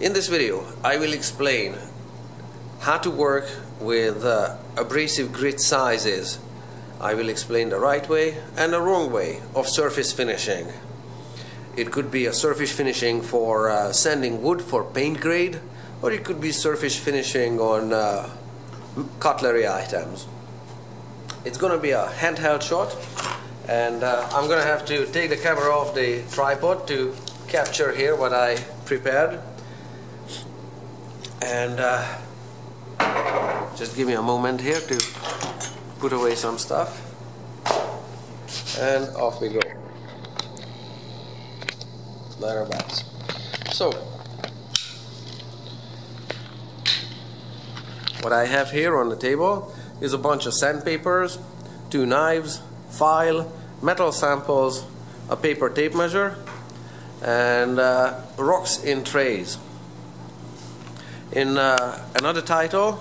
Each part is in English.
In this video, I will explain how to work with uh, abrasive grit sizes. I will explain the right way and the wrong way of surface finishing. It could be a surface finishing for uh, sanding wood for paint grade, or it could be surface finishing on uh, cutlery items. It's going to be a handheld shot, and uh, I'm going to have to take the camera off the tripod to capture here what I prepared and uh, just give me a moment here to put away some stuff. And off we go. Thereabouts so what I have here on the table is a bunch of sandpapers two knives file metal samples a paper tape measure and uh, rocks in trays in uh, another title,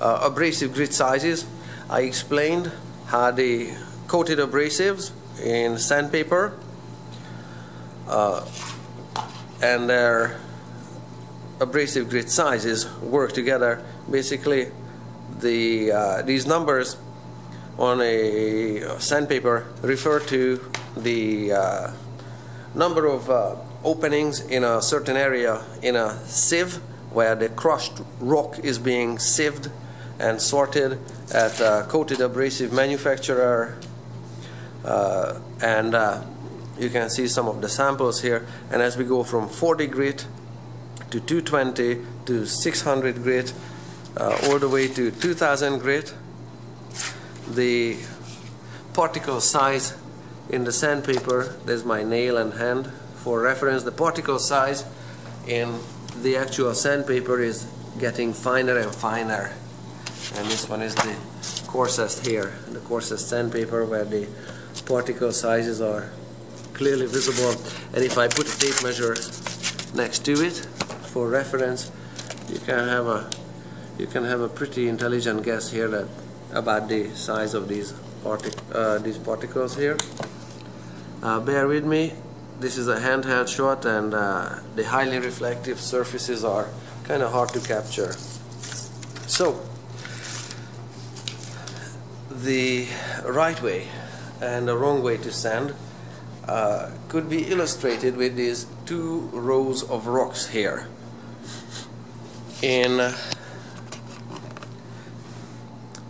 uh, Abrasive Grit Sizes, I explained how the coated abrasives in sandpaper uh, and their abrasive grit sizes work together. Basically, the uh, these numbers on a sandpaper refer to the uh, number of uh, openings in a certain area in a sieve where the crushed rock is being sieved and sorted at a coated abrasive manufacturer uh, and uh, you can see some of the samples here. And as we go from 40 grit to 220 to 600 grit uh, all the way to 2000 grit the particle size in the sandpaper there's my nail and hand for reference the particle size in the actual sandpaper is getting finer and finer. And this one is the coarsest here the coarsest sandpaper where the particle sizes are clearly visible. And if I put a tape measure next to it for reference you can have a you can have a pretty intelligent guess here that about the size of these partic uh, these particles here. Uh, bear with me this is a handheld shot and uh, the highly reflective surfaces are kind of hard to capture. So the right way and the wrong way to sand uh, could be illustrated with these two rows of rocks here. In uh,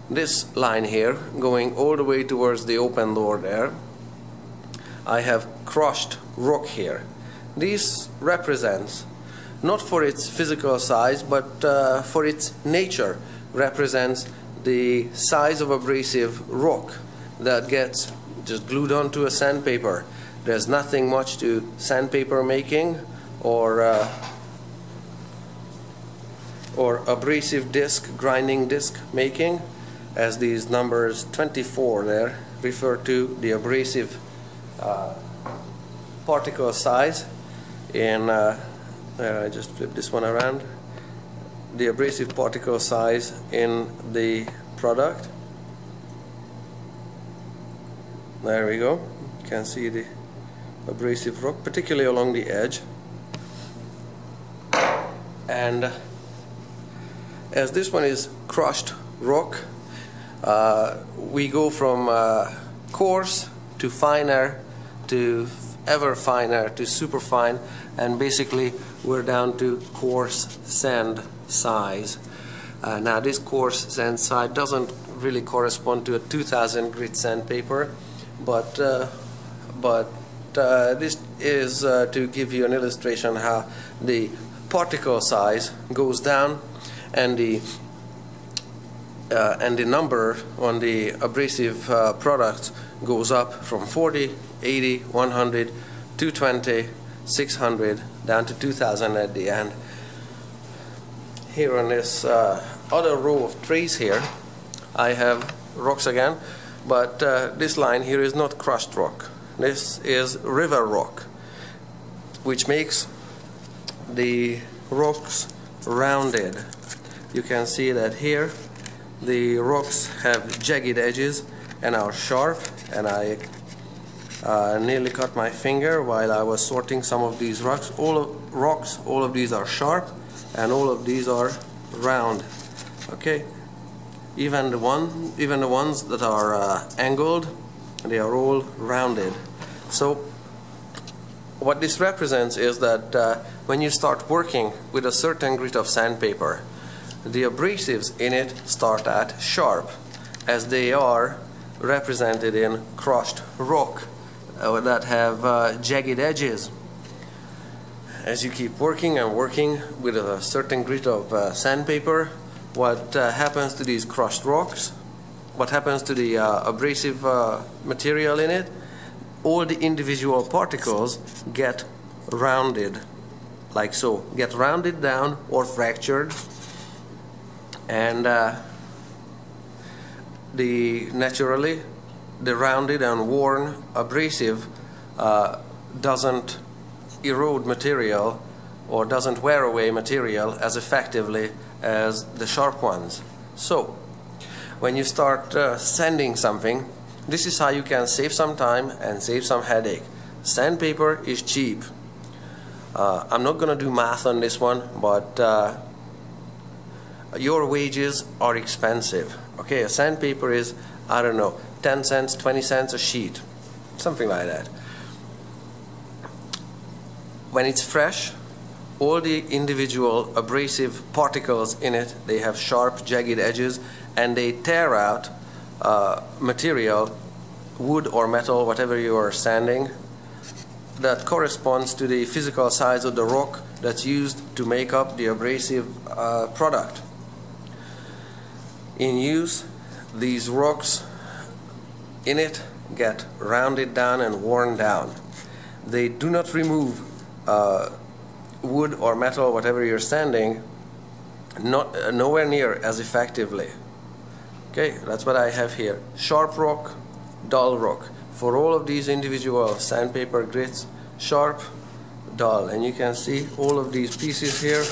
this line here going all the way towards the open door there I have crushed rock here. This represents, not for its physical size, but uh, for its nature, represents the size of abrasive rock that gets just glued onto a sandpaper. There's nothing much to sandpaper making or uh, or abrasive disc, grinding disc making, as these numbers 24 there refer to the abrasive uh, particle size in uh, I just flip this one around. The abrasive particle size in the product. There we go. You can see the abrasive rock particularly along the edge. And as this one is crushed rock uh, we go from uh, coarse to finer to ever finer to super fine and basically we're down to coarse sand size. Uh, now this coarse sand size doesn't really correspond to a 2000 grit sandpaper but uh, but uh, this is uh, to give you an illustration how the particle size goes down and the uh, and the number on the abrasive uh, product goes up from 40 80, 100, 220, 600, down to 2000 at the end. Here on this uh, other row of trees here, I have rocks again, but uh, this line here is not crushed rock. This is river rock, which makes the rocks rounded. You can see that here the rocks have jagged edges and are sharp and I uh, nearly cut my finger while I was sorting some of these rocks. All of rocks, all of these are sharp, and all of these are round. Okay, even the one, even the ones that are uh, angled, they are all rounded. So what this represents is that uh, when you start working with a certain grit of sandpaper, the abrasives in it start at sharp, as they are represented in crushed rock uh, that have uh, jagged edges. As you keep working and working with a certain grit of uh, sandpaper, what uh, happens to these crushed rocks, what happens to the uh, abrasive uh, material in it, all the individual particles get rounded like so, get rounded down or fractured and the naturally the rounded and worn abrasive uh, doesn't erode material or doesn't wear away material as effectively as the sharp ones. So, when you start uh, sanding something, this is how you can save some time and save some headache. Sandpaper is cheap. Uh, I'm not going to do math on this one, but uh, your wages are expensive. Okay, a sandpaper is, I don't know, 10 cents, 20 cents a sheet, something like that. When it's fresh, all the individual abrasive particles in it, they have sharp, jagged edges, and they tear out uh, material, wood or metal, whatever you are sanding, that corresponds to the physical size of the rock that's used to make up the abrasive uh, product. In use, these rocks in it get rounded down and worn down. They do not remove uh, wood or metal, whatever you're sanding, not uh, nowhere near as effectively. Okay, that's what I have here. Sharp rock, dull rock. For all of these individual sandpaper grits, sharp, dull. And you can see all of these pieces here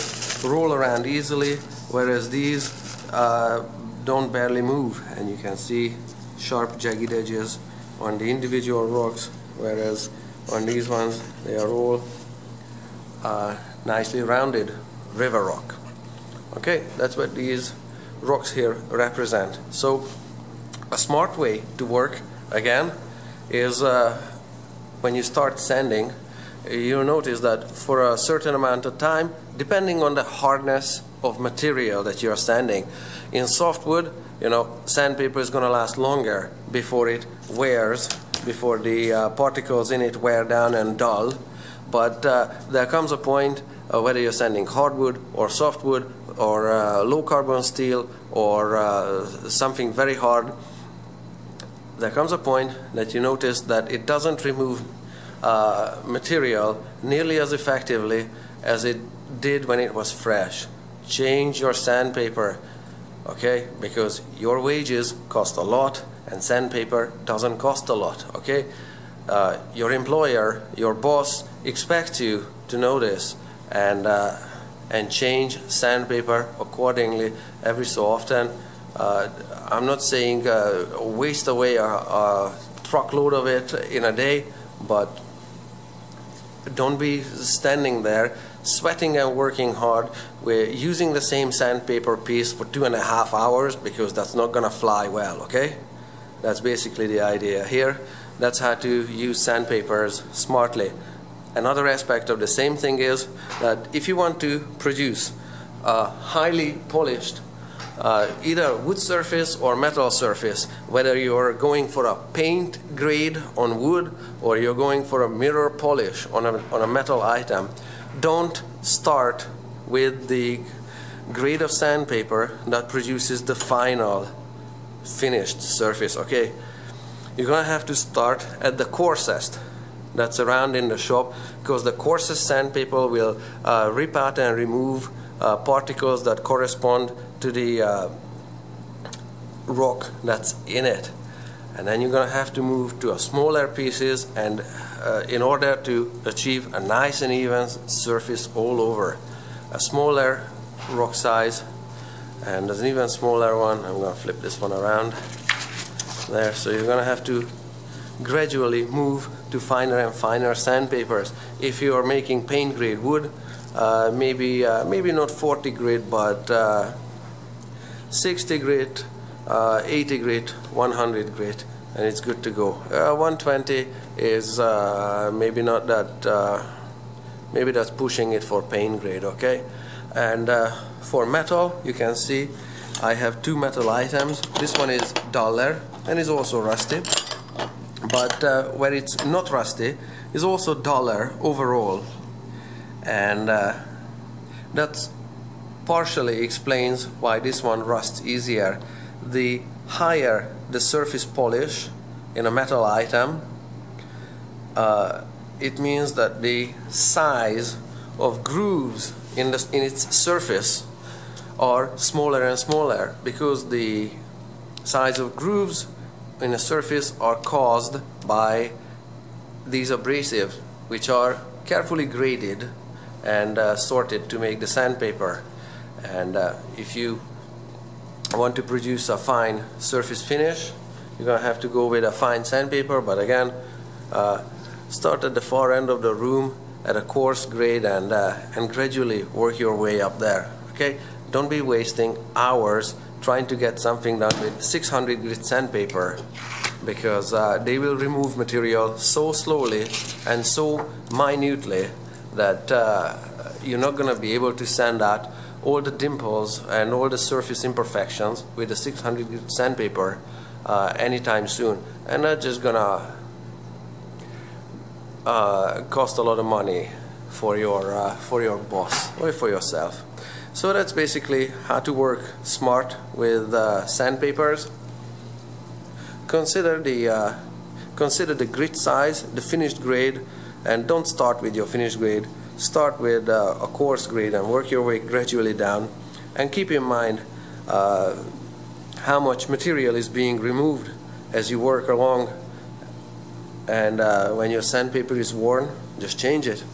roll around easily, whereas these uh, don't barely move. And you can see sharp jagged edges on the individual rocks whereas on these ones they are all uh, nicely rounded river rock. Okay that's what these rocks here represent. So a smart way to work again is uh, when you start sanding you'll notice that for a certain amount of time depending on the hardness of material that you're sanding in softwood you know, sandpaper is going to last longer before it wears, before the uh, particles in it wear down and dull. But uh, there comes a point, uh, whether you're sanding hardwood or softwood or uh, low carbon steel or uh, something very hard, there comes a point that you notice that it doesn't remove uh, material nearly as effectively as it did when it was fresh. Change your sandpaper okay? Because your wages cost a lot and sandpaper doesn't cost a lot okay? Uh, your employer your boss expects you to know this and uh, and change sandpaper accordingly every so often. Uh, I'm not saying uh, waste away a, a truckload of it in a day but don't be standing there sweating and working hard. We're using the same sandpaper piece for two and a half hours because that's not going to fly well, okay? That's basically the idea here. That's how to use sandpapers smartly. Another aspect of the same thing is that if you want to produce a highly polished uh, either wood surface or metal surface, whether you're going for a paint grade on wood or you're going for a mirror polish on a, on a metal item, don't start with the grade of sandpaper that produces the final finished surface okay? You're gonna have to start at the coarsest that's around in the shop because the coarsest sandpaper will uh, rip out and remove uh, particles that correspond to the uh, rock that's in it. And then you're going to have to move to a smaller pieces and uh, in order to achieve a nice and even surface all over. A smaller rock size and an even smaller one. I'm going to flip this one around there. So you're going to have to gradually move to to finer and finer sandpapers. If you are making paint grade wood, uh, maybe uh, maybe not 40 grit, but uh, 60 grit, uh, 80 grit, 100 grit, and it's good to go. Uh, 120 is uh, maybe not that. maybe that's pushing it for paint grade. Okay, and for metal, you can see I have two metal items. This one is duller and is also rusty. But uh, where it's not rusty is also duller overall. And uh, that partially explains why this one rusts easier. The higher the surface polish in a metal item, uh, it means that the size of grooves in, the, in its surface are smaller and smaller because the size of grooves in a surface are caused by these abrasives which are carefully graded and uh, sorted to make the sandpaper and uh, if you want to produce a fine surface finish you're gonna have to go with a fine sandpaper. But again uh, start at the far end of the room at a coarse grade and uh, and gradually work your way up there okay? Don't be wasting hours trying to get something done with 600 grit sandpaper because uh, they will remove material so slowly and so minutely that uh, you're not going to be able to sand out all the dimples and all the surface imperfections with the 600 grit sandpaper uh, anytime soon and that's just gonna uh, cost a lot of money for your uh, for your boss or for yourself so that's basically how to work smart with uh, sandpapers. Consider the uh, consider the grit size, the finished grade, and don't start with your finished grade. Start with uh, a coarse grade and work your way gradually down. And keep in mind uh, how much material is being removed as you work along. And uh, when your sandpaper is worn, just change it.